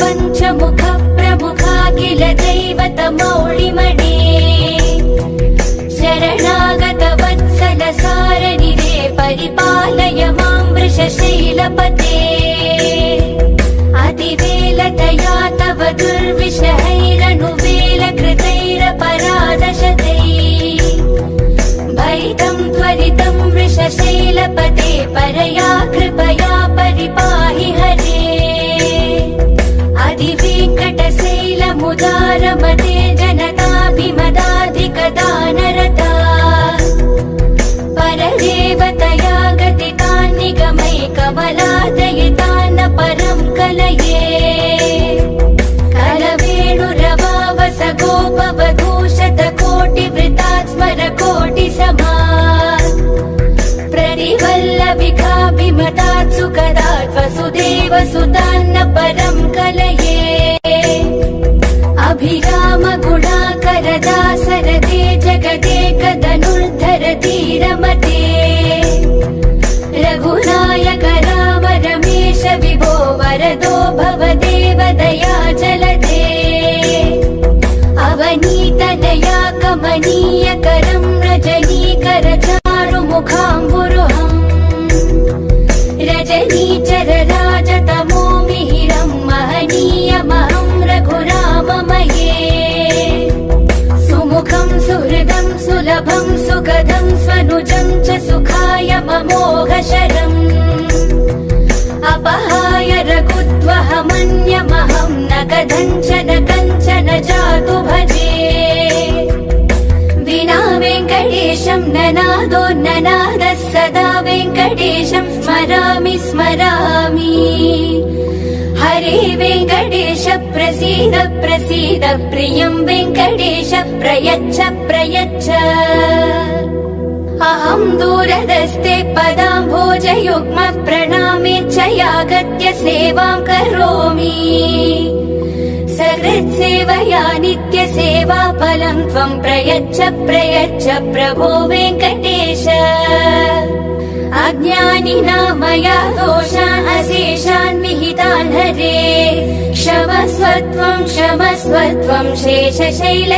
पञ्चमुख प्रमुखा किल दैवतमौणिमणि परिपालय मामृषशैलपते अदिवेल दया तव दुर्विषः अधिवेङ्कटशैलमुदारमते जनताभिमदाधिकदानरता परदेवतया गतितान् निगमैकमलादयितान्न परं कलये। कलवेणुरवावस गोपवधूशतकोटिवृतात् स्मर कोटिसमा प्रतिवल्लविकाभिमतात् सुखदात् वसुदेव सुतान्न परं कलये பணிய ननादो ननादः सदा वेङ्कटेशं स्मरामि स्मरामि। हरे वेङ्कटेश प्रसीद प्रसीद प्रियं वेङ्कटेश प्रयच्छ प्रयच्छ। अहं दूरदस्ते पदाम्भोजयुग्म प्रणामेच्छयागत्य सेवां करोमि सकृत्सेवया नित्यसेवा फलं त्वं प्रयच्छ प्रयच्छ प्रभो वेङ्कटेश। अज्ञानिना मया दोषान् अशेषान् विहितान् हरे क्षमस्वत्वं क्षमस्वत्वं शेषशैलशिखामणे